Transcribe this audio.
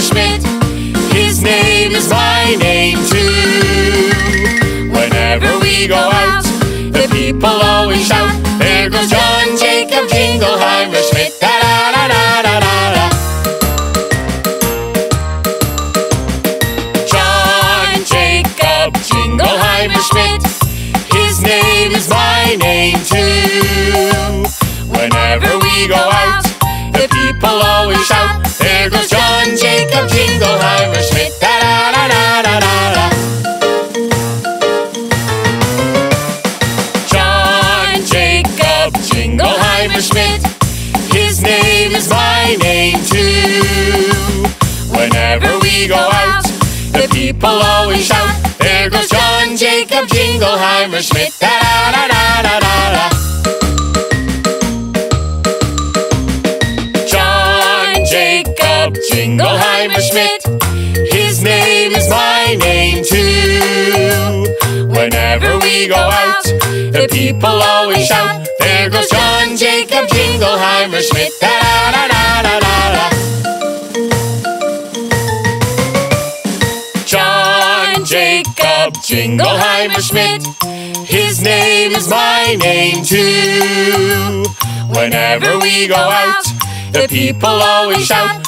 Schmidt. His name is my name too. Whenever we go out, the people always shout, There goes John Jacob Jingleheimer Schmidt. Da da da da da da. John Jacob Jingleheimer Schmidt. His name is my name too. Whenever we go out, the people always shout, John Jacob Jingleheimer Schmidt. Da da da da da da. John Jacob Jingleheimer Schmidt. His name is my name too. Whenever we go out, the people always shout, There goes John Jacob Jingleheimer Schmidt. Da da da Jingleheimer Schmidt. His name is my name too. Whenever we go out, the people always shout, There goes John Jacob Jingleheimer Schmidt. Da da da da da da. John Jacob Jingleheimer Schmidt. His name is my name too. Whenever we go out, the people always shout,